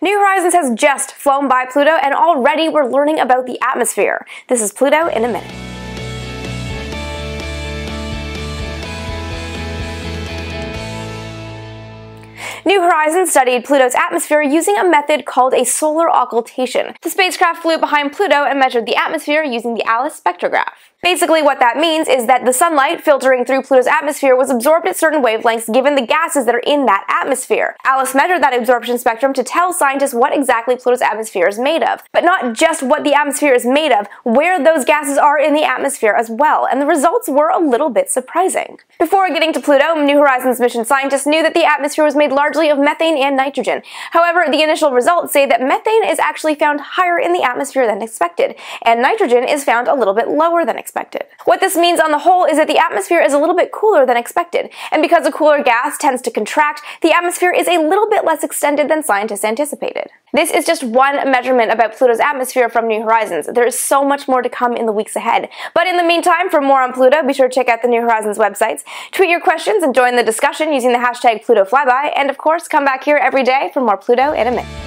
New Horizons has just flown by Pluto and already we're learning about the atmosphere. This is Pluto in a minute. New Horizons studied Pluto's atmosphere using a method called a solar occultation. The spacecraft flew behind Pluto and measured the atmosphere using the ALICE spectrograph. Basically what that means is that the sunlight filtering through Pluto's atmosphere was absorbed at certain wavelengths given the gases that are in that atmosphere. Alice measured that absorption spectrum to tell scientists what exactly Pluto's atmosphere is made of. But not just what the atmosphere is made of, where those gases are in the atmosphere as well, and the results were a little bit surprising. Before getting to Pluto, New Horizons mission scientists knew that the atmosphere was made largely of methane and nitrogen. However, the initial results say that methane is actually found higher in the atmosphere than expected, and nitrogen is found a little bit lower than expected. What this means on the whole is that the atmosphere is a little bit cooler than expected, and because a cooler gas tends to contract, the atmosphere is a little bit less extended than scientists anticipated. This is just one measurement about Pluto's atmosphere from New Horizons. There is so much more to come in the weeks ahead. But in the meantime, for more on Pluto, be sure to check out the New Horizons websites, tweet your questions and join the discussion using the hashtag PlutoFlyby, and of course, come back here every day for more Pluto in a minute.